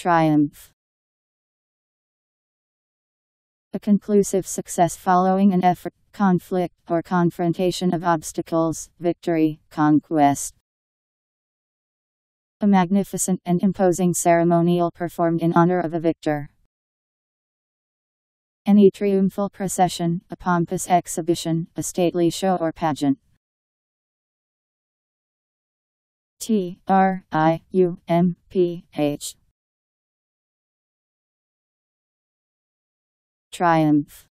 Triumph. A conclusive success following an effort, conflict, or confrontation of obstacles, victory, conquest. A magnificent and imposing ceremonial performed in honor of a victor. Any triumphal procession, a pompous exhibition, a stately show or pageant. T R I U M P H Triumph